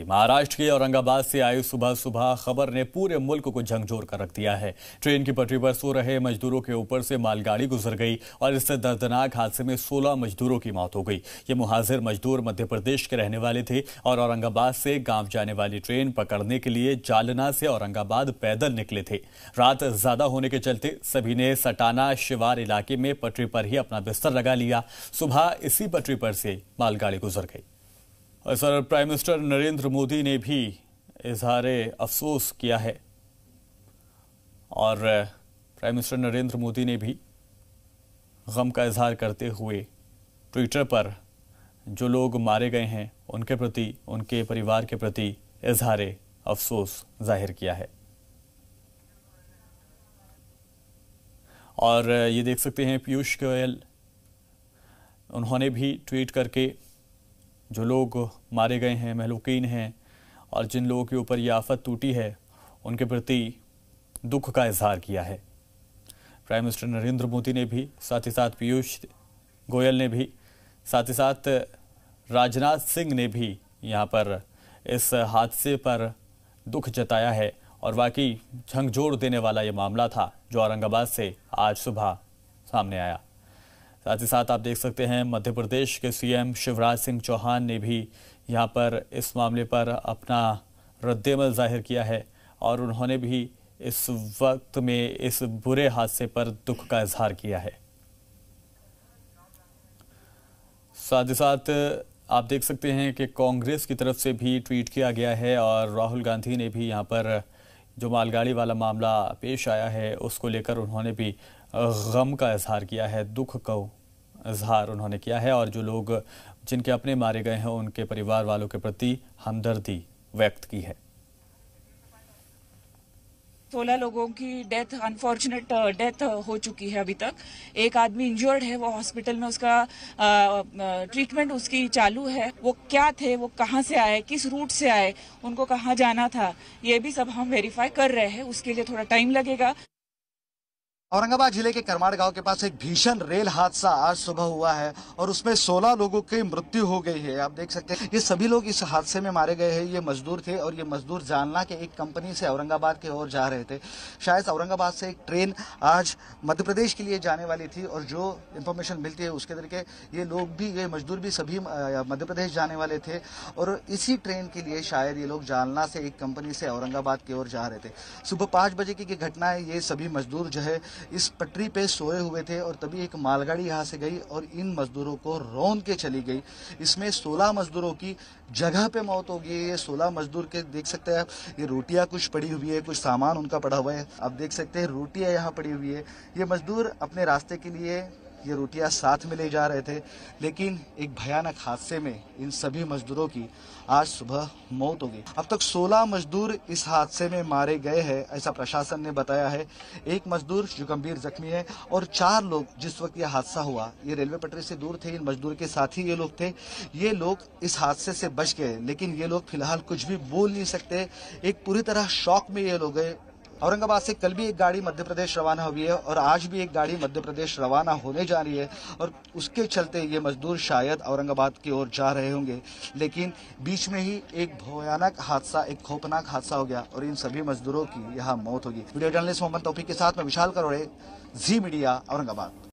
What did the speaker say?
महाराष्ट्र के औरंगाबाद से आई सुबह सुबह खबर ने पूरे मुल्क को झंझोर कर रख दिया है। ट्रेन की पटरी पर सो रहे मजदूरों के ऊपर से मालगाड़ी गुजर गई और इससे दर्दनाक हादसे में 16 मजदूरों की मौत हो गई। ये मुहाजिर मजदूर मध्य प्रदेश के रहने वाले थे और औरंगाबाद से गाँव जाने वाली ट्रेन पकड़ने के लिए जालना से औरंगाबाद पैदल निकले थे। रात ज़्यादा होने के चलते सभी ने सटाना शिवार इलाके में पटरी पर ही अपना बिस्तर लगा लिया। सुबह इसी पटरी पर से मालगाड़ी गुजर गई। Sir prime minister Narendra Modi ने भी इजहार अफसोस किया है। और प्राइम मिनिस्टर नरेंद्र मोदी ने भी गम का इजहार करते हुए ट्विटर पर जो लोग मारे गए हैं, उनके प्रति, उनके परिवार के प्रति इजहार अफसोस ज़ाहिर किया है। और ये देख सकते हैं पीयूष गोयल। उन्होंने भी ट्वीट करके जो लोग मारे गए हैं, महलूकिन हैं और जिन लोगों के ऊपर यह आफत टूटी है, उनके प्रति दुख का इजहार किया है। प्राइम मिनिस्टर नरेंद्र मोदी ने भी, साथ ही साथ पीयूष गोयल ने भी, साथ ही साथ राजनाथ सिंह ने भी यहाँ पर इस हादसे पर दुख जताया है और वाकई झंझोड़ देने वाला ये मामला था जो औरंगाबाद से आज सुबह सामने आया। साथ ही साथ आप देख सकते हैं, मध्य प्रदेश के सीएम शिवराज सिंह चौहान ने भी यहाँ पर इस मामले पर अपना रद्दमल ज़ाहिर किया है और उन्होंने भी इस वक्त में इस बुरे हादसे पर दुख का इजहार किया है। साथ ही साथ आप देख सकते हैं कि कांग्रेस की तरफ़ से भी ट्वीट किया गया है और राहुल गांधी ने भी यहाँ पर जो मालगाड़ी वाला मामला पेश आया है, उसको लेकर उन्होंने भी गम का इजहार किया है, दुख का इजहार उन्होंने किया है और जो लोग जिनके अपने मारे गए हैं, उनके परिवार वालों के प्रति हमदर्दी व्यक्त की है। सोलह लोगों की डेथ अनफॉर्चुनेट डेथ हो चुकी है अभी तक। एक आदमी इंजर्ड है, वो हॉस्पिटल में उसका ट्रीटमेंट उसकी चालू है। वो क्या थे, वो कहाँ से आए, किस रूट से आए, उनको कहाँ जाना था, ये भी सब हम वेरीफाई कर रहे हैं। उसके लिए थोड़ा टाइम लगेगा। औरंगाबाद ज़िले के करमाड़ गाँव के पास एक भीषण रेल हादसा आज सुबह हुआ है और उसमें 16 लोगों की मृत्यु हो गई है। आप देख सकते हैं, ये सभी लोग इस हादसे में मारे गए हैं। ये मजदूर थे और ये मजदूर जालना के एक कंपनी से औरंगाबाद की ओर जा रहे थे। शायद औरंगाबाद से एक ट्रेन आज मध्य प्रदेश के लिए जाने वाली थी और जो इन्फॉर्मेशन मिलती है उसके तरीके ये लोग भी, ये मजदूर भी सभी मध्य प्रदेश जाने वाले थे और इसी ट्रेन के लिए शायद ये लोग जालना से एक कंपनी से औरंगाबाद की ओर जा रहे थे। सुबह पाँच बजे की घटना है। ये सभी मजदूर जो है इस पटरी पे सोए हुए थे और तभी एक मालगाड़ी यहाँ से गई और इन मजदूरों को रोन के चली गई। इसमें 16 मजदूरों की जगह पे मौत हो गई ये 16 मजदूर के देख सकते हैं आप, ये रोटियाँ कुछ पड़ी हुई है, कुछ सामान उनका पड़ा हुआ है। आप देख सकते हैं रोटियाँ यहाँ पड़ी हुई है। ये मजदूर अपने रास्ते के लिए ये रोटियाँ साथ में ले जा रहे थे। लेकिन एक भयानक हादसे में इन सभी मजदूरों की आज सुबह मौत हो गई। अब तक 16 मजदूर इस हादसे में मारे गए हैं, ऐसा प्रशासन ने बताया है। एक मजदूर जो गंभीर जख्मी है और चार लोग जिस वक्त यह हादसा हुआ, ये रेलवे पटरी से दूर थे, इन मजदूर के साथ ही ये लोग थे। ये लोग इस हादसे से बच गए, लेकिन ये लोग फ़िलहाल कुछ भी बोल नहीं सकते। एक पूरी तरह शौक में ये लोग औरंगाबाद से कल भी एक गाड़ी मध्य प्रदेश रवाना हुई है और आज भी एक गाड़ी मध्य प्रदेश रवाना होने जा रही है और उसके चलते ये मजदूर शायद औरंगाबाद की ओर जा रहे होंगे। लेकिन बीच में ही एक भयानक हादसा, एक खौफनाक हादसा हो गया और इन सभी मजदूरों की यहाँ मौत होगी। वीडियो जर्नलिस्ट मोहम्मद तोफी के साथ में विशाल करोड़े, जी मीडिया, औरंगाबाद।